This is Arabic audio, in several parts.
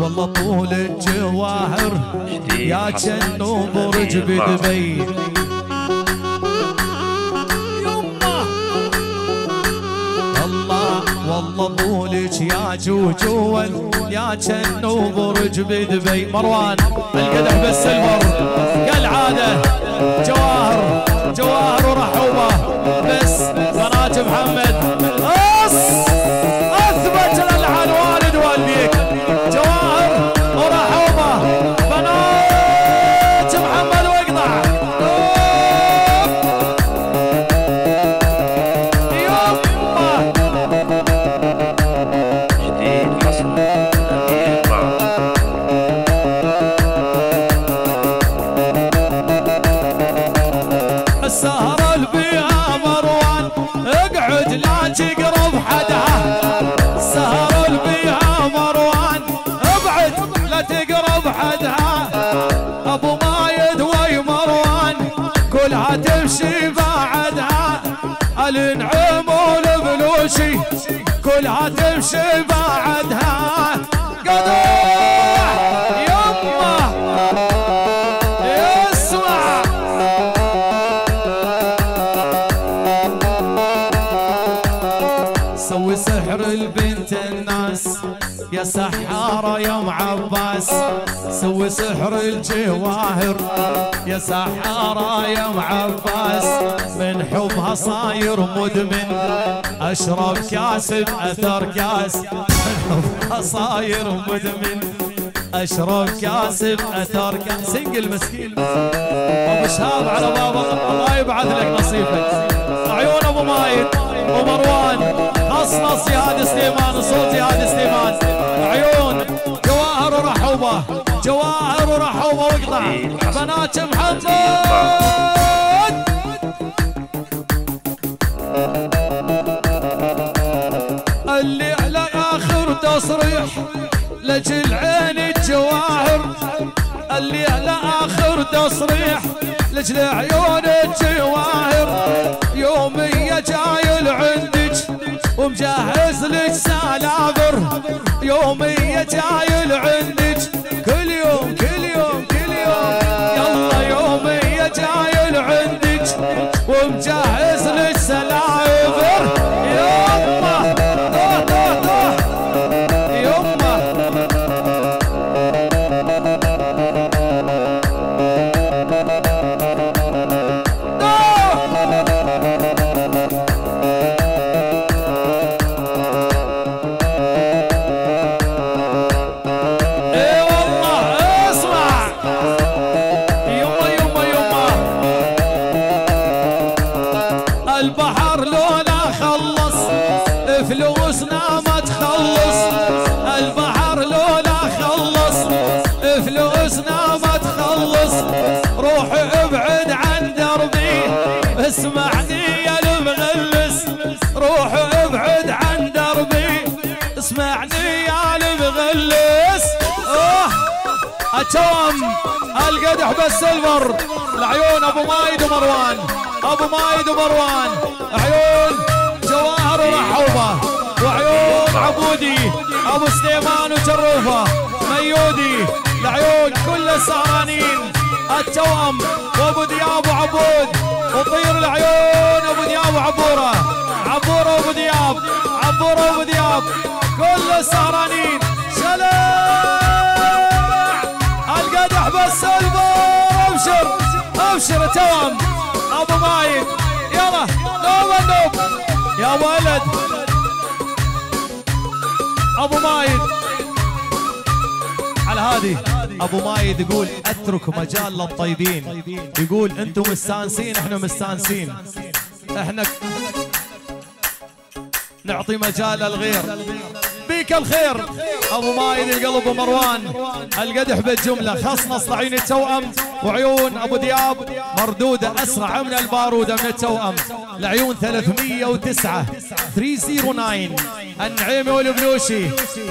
والله طول الجواهر يا جنو برج بدبي. الله والله طولك يا جوجول يا جنو برج بدبي. مروان القدح بالسلفر كالعادة جواهر جواهر ورحوبه السهرة اللي بيها مروان. اقعد لا تقرب حدها السهرة اللي بيها مروان. ابعد لا تقرب حدها ابو مايد وي مروان. كلها تمشي بعدها. الانعم والبلوشي. كلها تمشي بعدها. قدوح سحر البنت الناس يا سحارة يا ام عباس. سوي سحر الجواهر يا سحارة يا ام عباس. من حبها صاير مدمن أشرب كاس بأثر كاس. من حبها صاير مدمن أشرب كاس بأثر كاس. سنقل مسكين. أبو شهاب على بابا الله يبعث لك نصيبك عيون أبو مايد ومروان نصنص يا هادي سليمان صوت يا هادي سليمان. عيون جواهر ورحوبه جواهر ورحوبه واقطع بنات محمد! اللي على آخر تصريح لجل عين الجواهر. اللي على آخر تصريح لجل عيون الجواهر. يومية جاي لعندك ومجهز لك سلافر يومية جاي لعندك كل يوم كل يوم فلوسنا ما تخلص. روح ابعد عن دربي. اسمعني يا المغلس. روح ابعد عن دربي. اسمعني يا المغلس. اوه التوام القدح بالسلفر العيون أبو مايد ومروان. أبو مايد ومروان. عيون جواهر ورحوبه وعيون عبودي. أبو سليمان وجروفة. العيون كل السهرانين التوأم وابو دياب وعبود. وطير العيون ابو دياب وعبورة. عبورة وابو دياب عبورة وابو دياب. كل السهرانين سلام! القدح بالسلفر أبشر أبشر توام أبو مايد. يلا نوب النوب يا ولد. أبو مايد. على هذه. أبو مايد يقول أترك مجال للطيبين. يقول أنتم مستانسين إحنا مستانسين. إحنا نعطي مجال للغير. بيك الخير. أبو مايد القلب ومروان القدح بالجمله خصنص لعين التوأم. وعيون أبو دياب. مردودة أسرع من البارودة من التوأم. العيون 309 309 النعيمي والبلوشي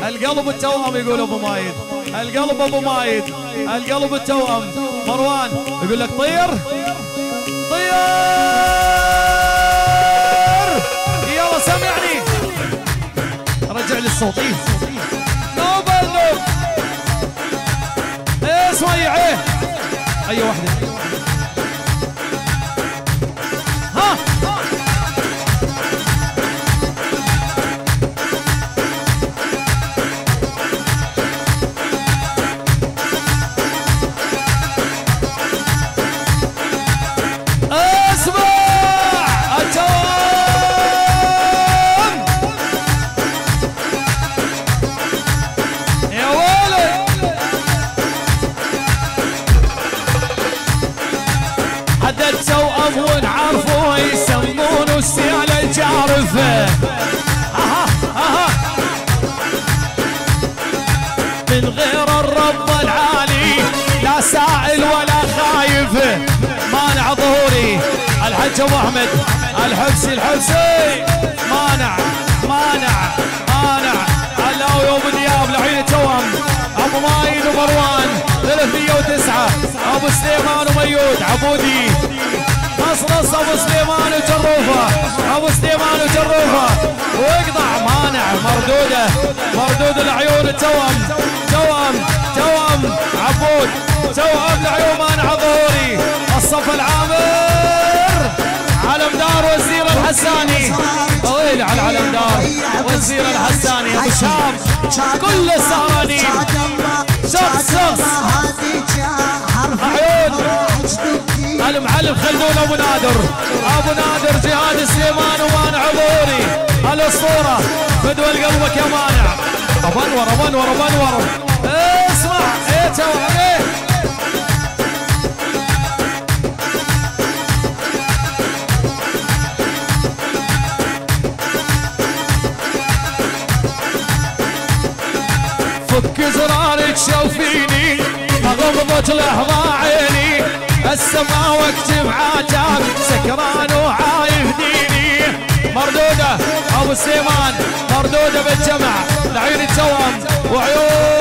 القلب التوأم يقول أبو مايد. القلب أبو مايد. القلب التوأم. مروان يقول لك طير. طير! الصوت إيه نوبل نوب إيه سويعه أي واحدة. أبو أحمد. الحبسي الحبسي مانع مانع مانع. علاوي ابو دياب لعين توام أبو مايد ومروان 309 أبو سليمان وميود عبودي. نص أبو سليمان وجروفة. أبو سليمان وجروفة. واقطع مانع. مردودة مردود العيون التوام. توام توام. عبود توام العيون مانع ظهوري. الصف العامر علم دار وزير الحساني. ويلي على علم دار وزير الحساني. أبو شام كل السهرانين. شخص شخص عيون المعلم خلدون أبو نادر. أبو نادر جهاد سليمان ومانع ظهوري. الأسطورة. بدول قلبك يا مانع. ابنور ابنور ابنور اسمع إيه توام إيه فك شوفيني أغمضت لحظة عيني السما وقت معاتب سكران وعايف ديني. مردودة أبو سليمان مردودة بالجمع العين التوام وعيون